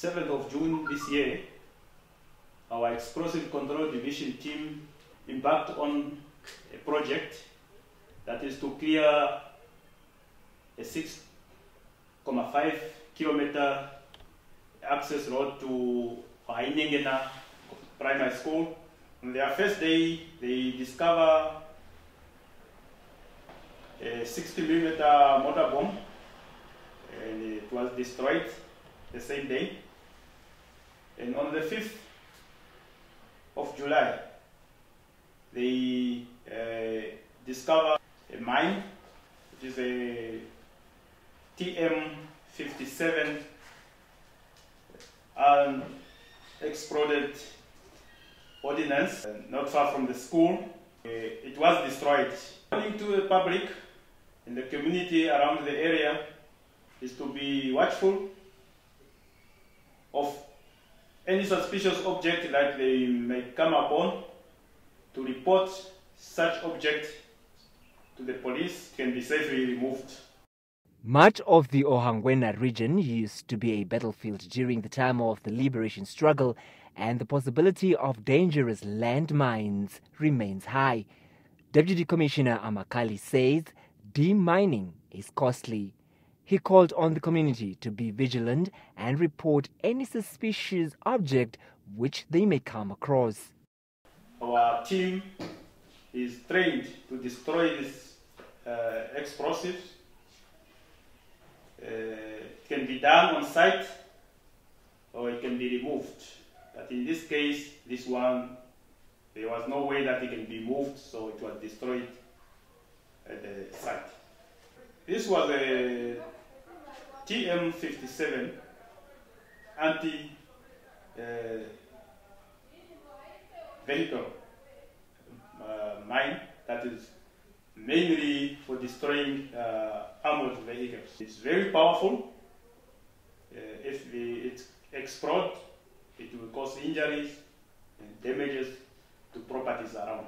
7th of June this year, our explosive control division team embarked on a project that is to clear a 6.5 kilometer access road to Hainengena Primary School. On their first day, they discover a 60 millimeter mortar bomb and it was destroyed the same day. And on the 5th of July, they uh, discover a mine, which is a TM57 um, exploded ordnance uh, not far from the school. Uh, it was destroyed. According to the public and the community around the area is to be watchful of any suspicious object that they may come upon to report such object to the police can be safely removed. Much of the Ohangwena region used to be a battlefield during the time of the liberation struggle, and the possibility of dangerous landmines remains high. Deputy Commissioner Amakali says demining is costly. He called on the community to be vigilant and report any suspicious object which they may come across. Our team is trained to destroy these uh, explosives. Uh, it can be done on site or it can be removed. But in this case, this one, there was no way that it can be moved, so it was destroyed at the site. This was a TM57 anti uh, vehicle uh, mine that is mainly for destroying uh, armored vehicles. It's very powerful. Uh, if it explodes, it will cause injuries and damages to properties around.